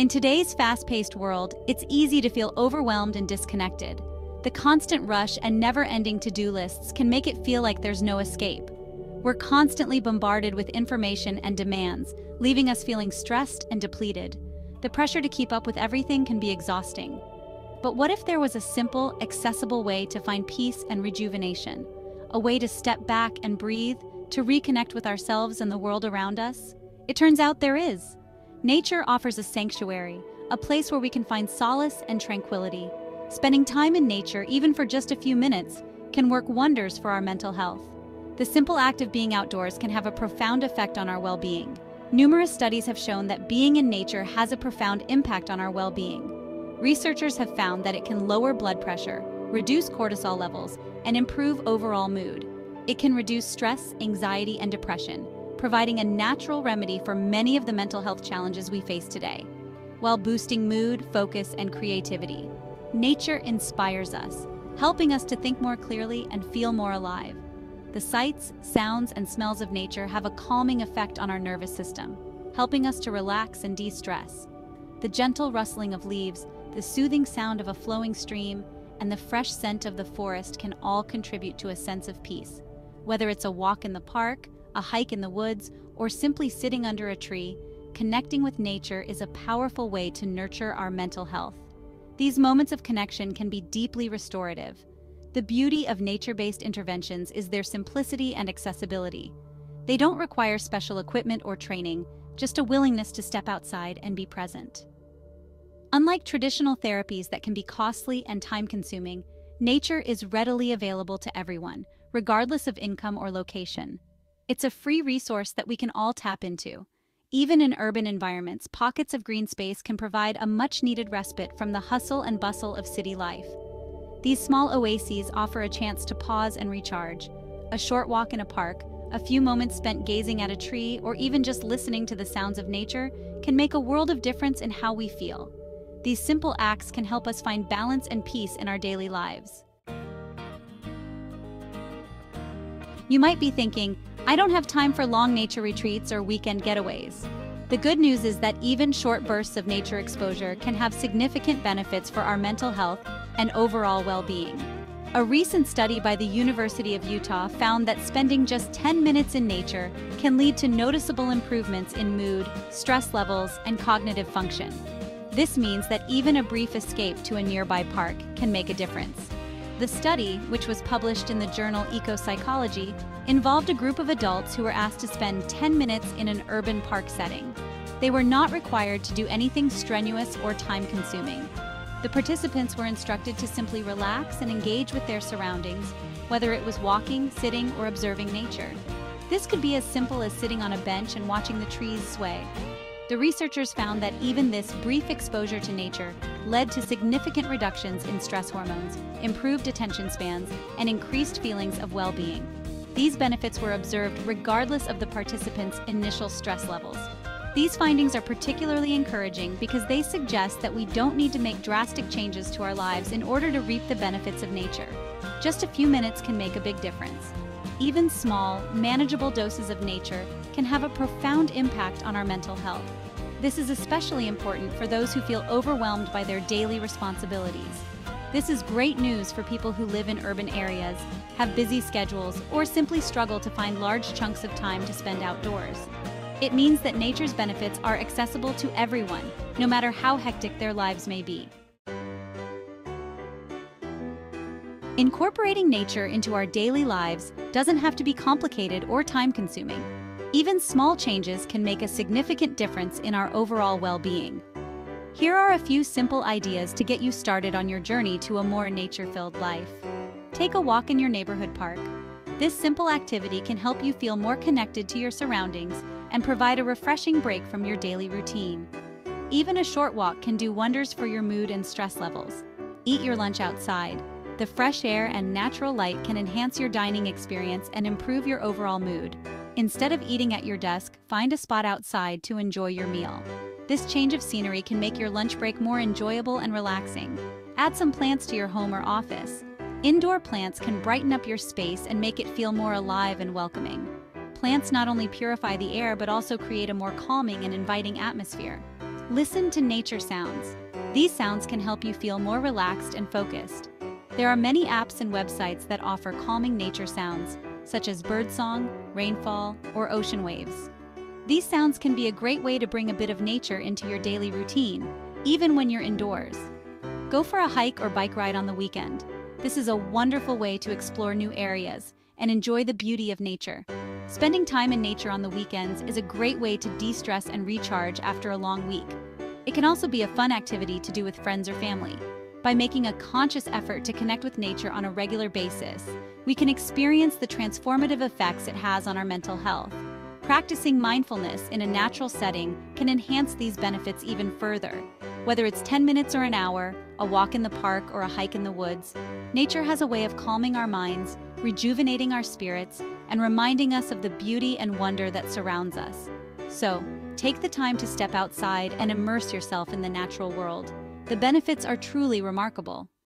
In today's fast-paced world, it's easy to feel overwhelmed and disconnected. The constant rush and never-ending to-do lists can make it feel like there's no escape. We're constantly bombarded with information and demands, leaving us feeling stressed and depleted. The pressure to keep up with everything can be exhausting. But what if there was a simple, accessible way to find peace and rejuvenation? A way to step back and breathe, to reconnect with ourselves and the world around us? It turns out there is. Nature offers a sanctuary, a place where we can find solace and tranquility. Spending time in nature, even for just a few minutes, can work wonders for our mental health. The simple act of being outdoors can have a profound effect on our well-being. Numerous studies have shown that being in nature has a profound impact on our well-being. Researchers have found that it can lower blood pressure, reduce cortisol levels, and improve overall mood. It can reduce stress, anxiety, and depression, providing a natural remedy for many of the mental health challenges we face today, while boosting mood, focus, and creativity. Nature inspires us, helping us to think more clearly and feel more alive. The sights, sounds, and smells of nature have a calming effect on our nervous system, helping us to relax and de-stress. The gentle rustling of leaves, the soothing sound of a flowing stream, and the fresh scent of the forest can all contribute to a sense of peace. Whether it's a walk in the park, a hike in the woods, or simply sitting under a tree, connecting with nature is a powerful way to nurture our mental health. These moments of connection can be deeply restorative. The beauty of nature-based interventions is their simplicity and accessibility. They don't require special equipment or training, just a willingness to step outside and be present. Unlike traditional therapies that can be costly and time-consuming, nature is readily available to everyone, regardless of income or location. It's a free resource that we can all tap into. Even in urban environments, pockets of green space can provide a much-needed respite from the hustle and bustle of city life. These small oases offer a chance to pause and recharge. A short walk in a park, a few moments spent gazing at a tree, or even just listening to the sounds of nature can make a world of difference in how we feel. These simple acts can help us find balance and peace in our daily lives. You might be thinking, I don't have time for long nature retreats or weekend getaways. The good news is that even short bursts of nature exposure can have significant benefits for our mental health and overall well-being. A recent study by the University of Utah found that spending just 10 minutes in nature can lead to noticeable improvements in mood, stress levels, and cognitive function. This means that even a brief escape to a nearby park can make a difference. The study, which was published in the journal Ecopsychology, involved a group of adults who were asked to spend 10 minutes in an urban park setting. They were not required to do anything strenuous or time-consuming. The participants were instructed to simply relax and engage with their surroundings, whether it was walking, sitting, or observing nature. This could be as simple as sitting on a bench and watching the trees sway, the researchers found that even this brief exposure to nature led to significant reductions in stress hormones, improved attention spans, and increased feelings of well-being. These benefits were observed regardless of the participants' initial stress levels. These findings are particularly encouraging because they suggest that we don't need to make drastic changes to our lives in order to reap the benefits of nature. Just a few minutes can make a big difference. Even small, manageable doses of nature can have a profound impact on our mental health. This is especially important for those who feel overwhelmed by their daily responsibilities. This is great news for people who live in urban areas, have busy schedules, or simply struggle to find large chunks of time to spend outdoors. It means that nature's benefits are accessible to everyone, no matter how hectic their lives may be. Incorporating nature into our daily lives doesn't have to be complicated or time-consuming. Even small changes can make a significant difference in our overall well-being. Here are a few simple ideas to get you started on your journey to a more nature-filled life. Take a walk in your neighborhood park. This simple activity can help you feel more connected to your surroundings and provide a refreshing break from your daily routine. Even a short walk can do wonders for your mood and stress levels. Eat your lunch outside. The fresh air and natural light can enhance your dining experience and improve your overall mood. Instead of eating at your desk, find a spot outside to enjoy your meal. This change of scenery can make your lunch break more enjoyable and relaxing. Add some plants to your home or office. Indoor plants can brighten up your space and make it feel more alive and welcoming. Plants not only purify the air but also create a more calming and inviting atmosphere. Listen to nature sounds. These sounds can help you feel more relaxed and focused. There are many apps and websites that offer calming nature sounds, such as birdsong, rainfall, or ocean waves. These sounds can be a great way to bring a bit of nature into your daily routine, even when you're indoors. Go for a hike or bike ride on the weekend. This is a wonderful way to explore new areas and enjoy the beauty of nature. Spending time in nature on the weekends is a great way to de-stress and recharge after a long week. It can also be a fun activity to do with friends or family. By making a conscious effort to connect with nature on a regular basis, we can experience the transformative effects it has on our mental health. Practicing mindfulness in a natural setting can enhance these benefits even further. Whether it's 10 minutes or an hour, a walk in the park or a hike in the woods, nature has a way of calming our minds, rejuvenating our spirits, and reminding us of the beauty and wonder that surrounds us. So, take the time to step outside and immerse yourself in the natural world. The benefits are truly remarkable.